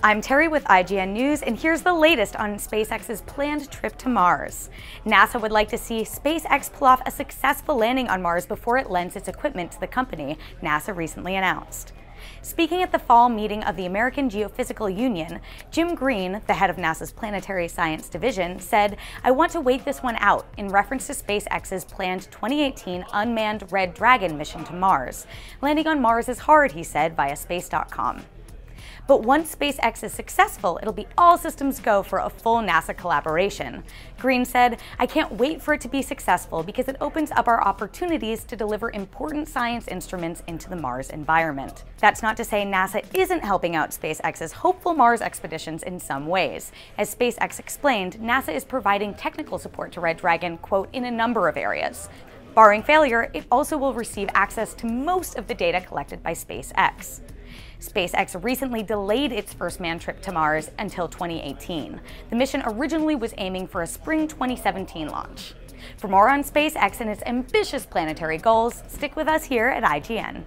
I'm Terry with IGN News, and here's the latest on SpaceX's planned trip to Mars. NASA would like to see SpaceX pull off a successful landing on Mars before it lends its equipment to the company, NASA recently announced. Speaking at the fall meeting of the American Geophysical Union, Jim Green, the head of NASA's Planetary Science Division, said, I want to wait this one out in reference to SpaceX's planned 2018 unmanned Red Dragon mission to Mars. Landing on Mars is hard, he said via space.com. But once SpaceX is successful, it'll be all systems go for a full NASA collaboration. Green said, I can't wait for it to be successful because it opens up our opportunities to deliver important science instruments into the Mars environment. That's not to say NASA isn't helping out SpaceX's hopeful Mars expeditions in some ways. As SpaceX explained, NASA is providing technical support to Red Dragon, quote, in a number of areas. Barring failure, it also will receive access to most of the data collected by SpaceX. SpaceX recently delayed its first manned trip to Mars until 2018. The mission originally was aiming for a spring 2017 launch. For more on SpaceX and its ambitious planetary goals, stick with us here at IGN.